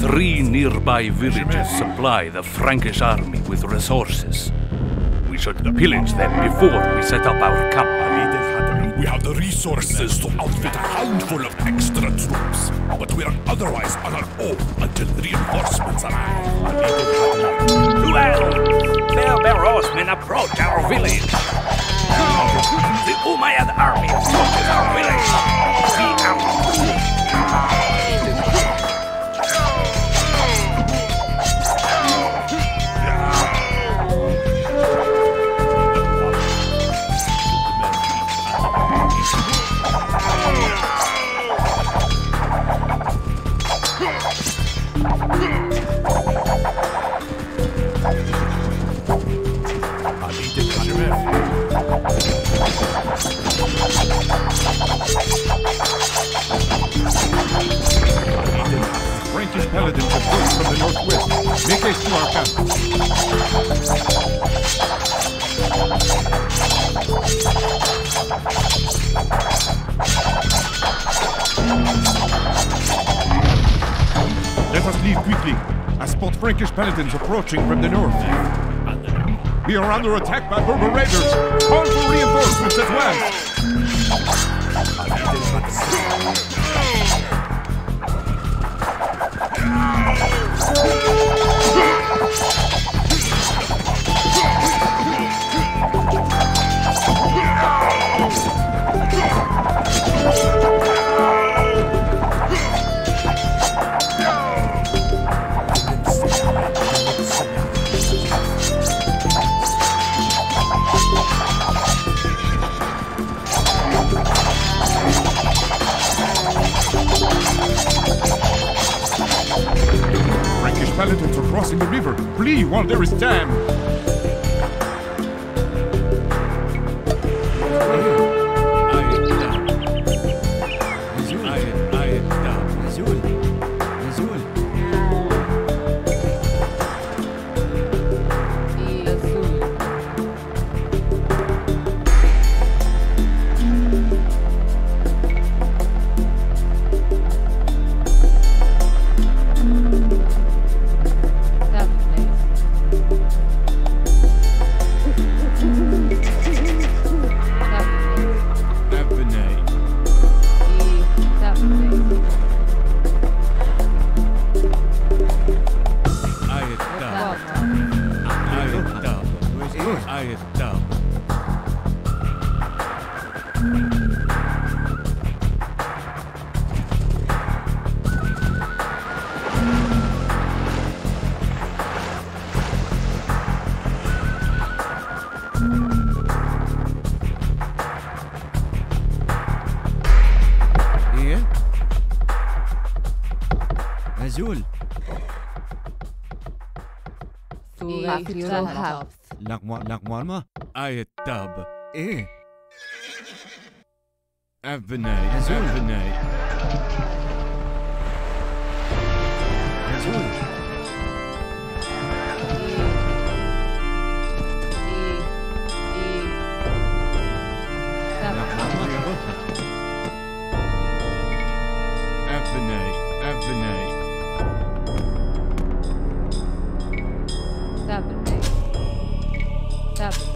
Three nearby villages supply the Frankish army with resources. We should pillage them before we set up our camp. We have the resources to outfit a handful of extra troops, but we are otherwise on our own until reinforcements arrive. Well, there bear horsemen approach our village. The Umayyad army Frankish paladins approaching from the north. We are under attack by Berber raiders. Crossing the river. Flee while there is time. ايه نزول لقمة لقمة ما l'armoire ayet tab et avenay avenay. Avenay that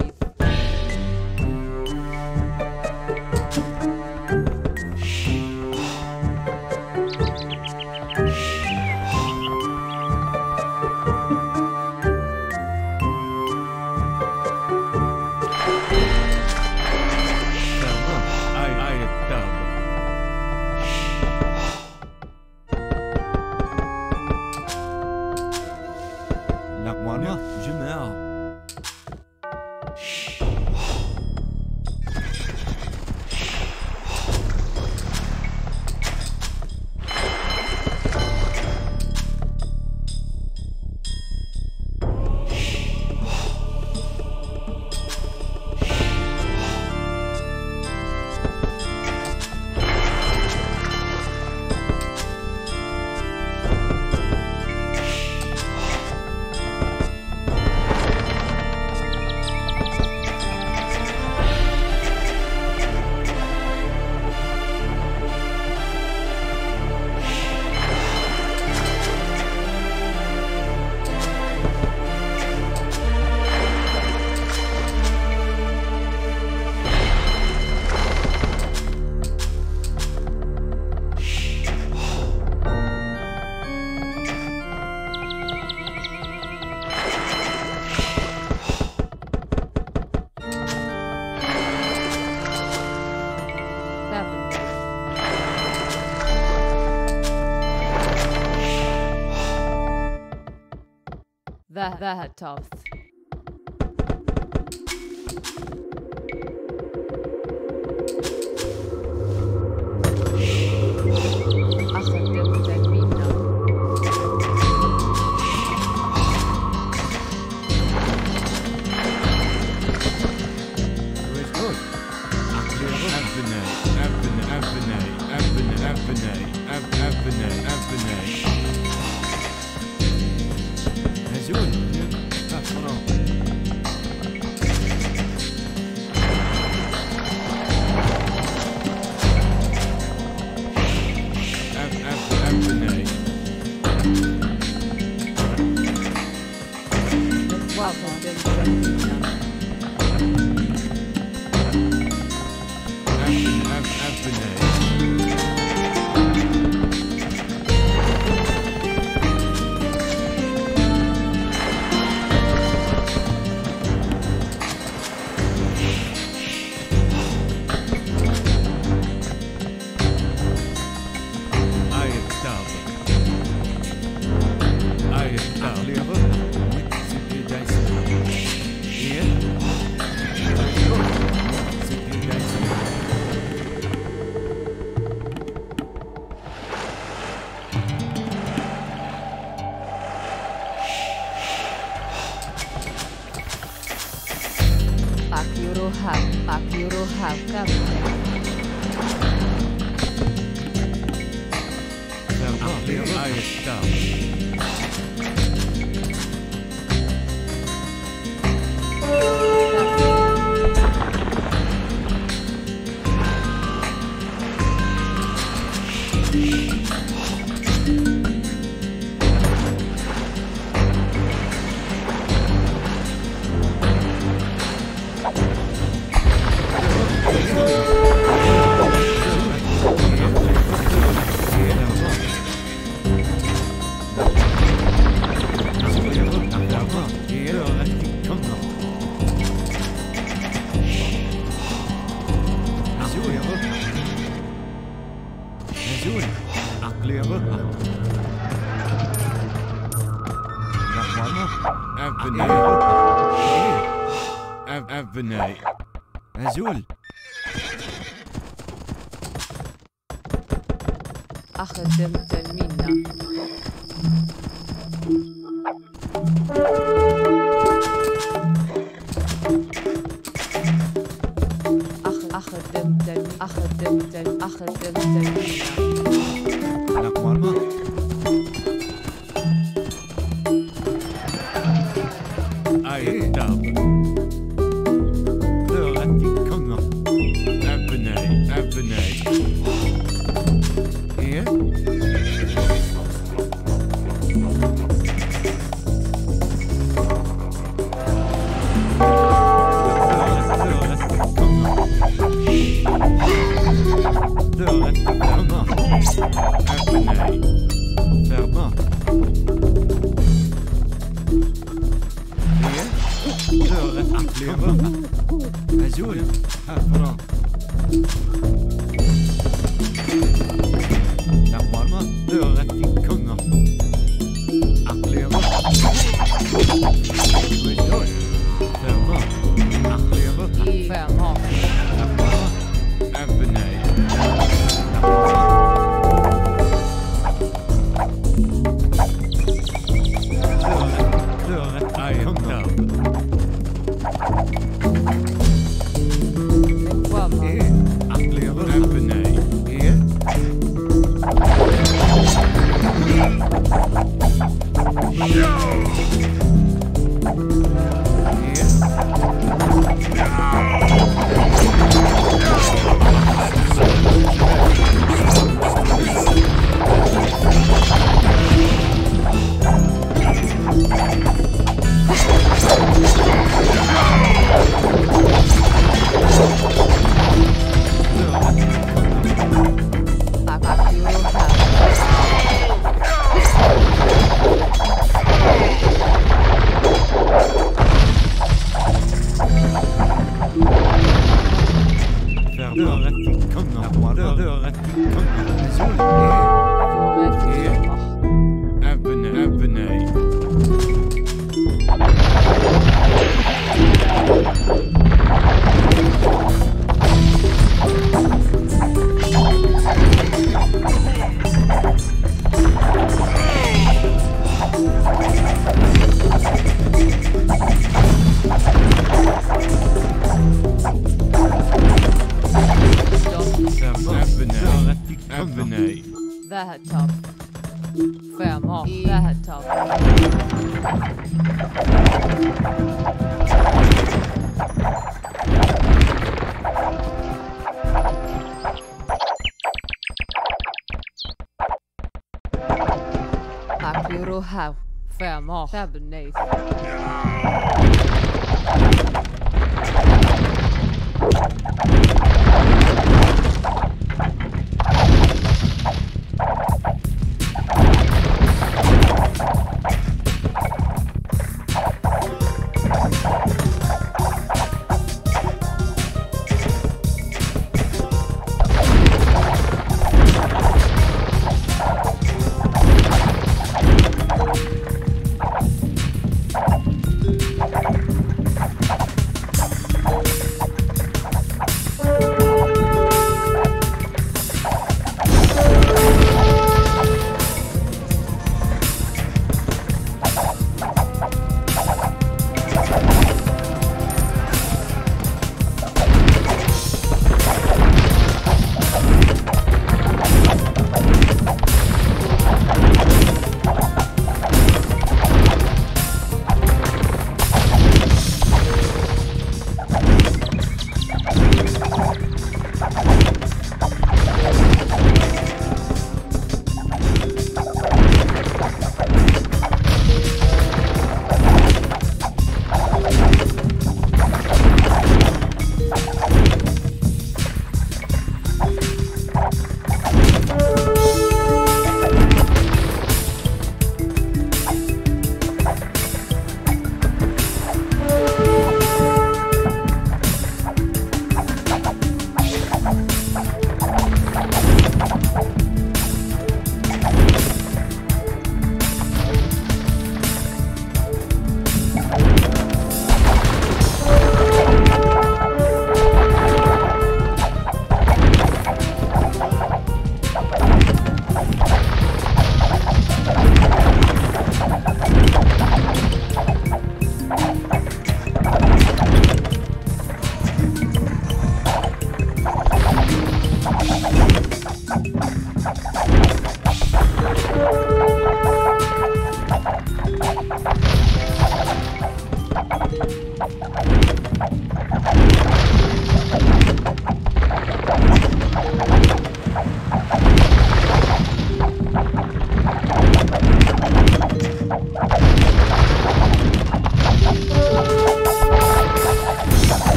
Ve- Vehatov. Avenay, Avenay, Avenay, Avenay, Avenay, Avenay. Oh, Glever. Nahuama. Avenay. Av Avenay. Azul. أخذت منا أخدمت أخدمت أخدمت منا 嗯 Dobry. Dobra. Der Farmer hører til konga. Erkläre. Erkläre. Erkläre. Erkläre. Dører, dører, konger. Dører, dører, konger. Där tar Fair jag mat? Där tar Akiro Hau. Fair jag mat? Tabnate.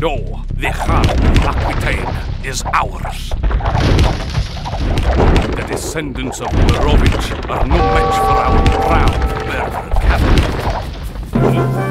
No, the heart of Aquitaine is ours. The descendants of Merovech are no match for our proud Berber cavalry.